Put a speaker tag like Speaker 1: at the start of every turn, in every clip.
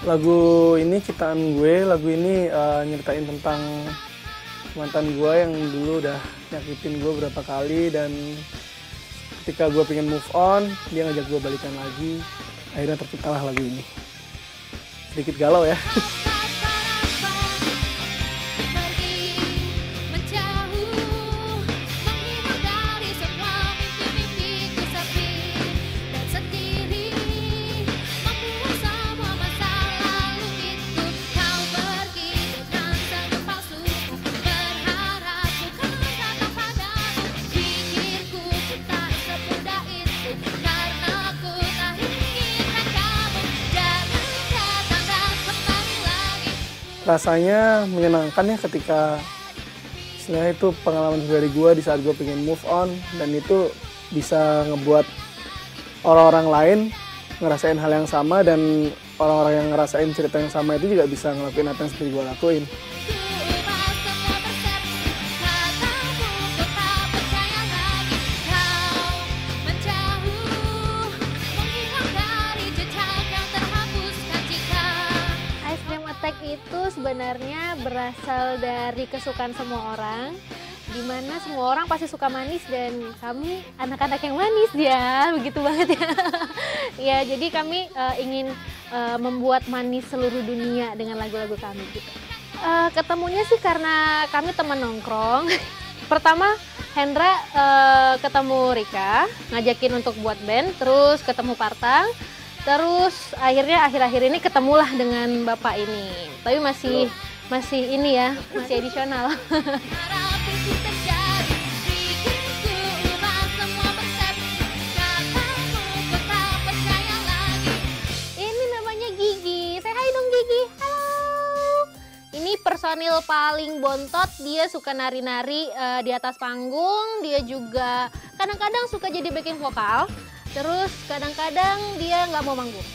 Speaker 1: Lagu ini ciptaan gue, lagu ini uh, nyeritain tentang mantan gue yang dulu udah nyakitin gue berapa kali dan ketika gue pengen move on, dia ngajak gue balikan lagi. Akhirnya terciptalah lagu ini. Sedikit galau ya. rasanya menyenangkan ya ketika istilahnya itu pengalaman dari gue di saat gue pengen move on dan itu bisa ngebuat orang-orang lain ngerasain hal yang sama dan orang-orang yang ngerasain cerita yang sama itu juga bisa ngelakuin apa yang seperti gue lakuin.
Speaker 2: Itu sebenarnya berasal dari kesukaan semua orang di mana semua orang pasti suka manis dan kami anak-anak yang manis ya. Begitu banget ya. Ya jadi kami uh, ingin uh, membuat manis seluruh dunia dengan lagu-lagu kami gitu. Uh, ketemunya sih karena kami teman nongkrong. Pertama Hendra uh, ketemu Rika ngajakin untuk buat band terus ketemu Partang Terus akhirnya akhir-akhir ini ketemulah dengan bapak ini. Tapi masih masih ini ya, masih edisional. ini namanya Gigi. Saya hai dong Gigi. Halo. Ini personil paling bontot. Dia suka nari-nari uh, di atas panggung. Dia juga kadang-kadang suka jadi backing vokal. Terus kadang-kadang dia nggak mau manggung.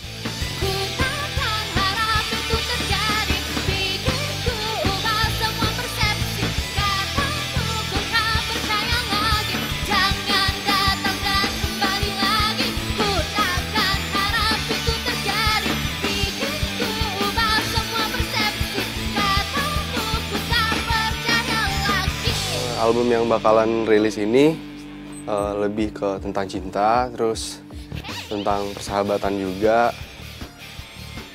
Speaker 3: album yang bakalan rilis ini uh, lebih ke tentang cinta, terus tentang persahabatan juga.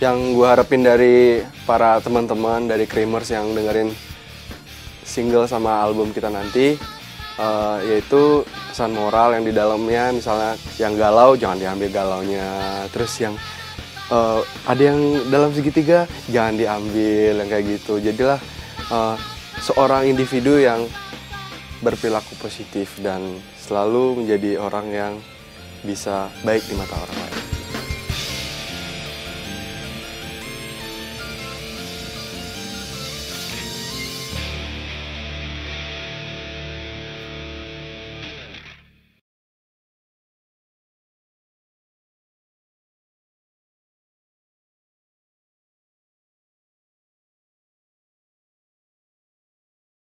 Speaker 3: Yang gue harapin dari para teman-teman dari Creamers yang dengerin single sama album kita nanti, uh, yaitu pesan moral yang di dalamnya, misalnya yang galau jangan diambil galaunya, terus yang uh, ada yang dalam segitiga jangan diambil yang kayak gitu. Jadilah uh, seorang individu yang berperilaku positif dan selalu menjadi orang yang bisa baik di mata orang lain.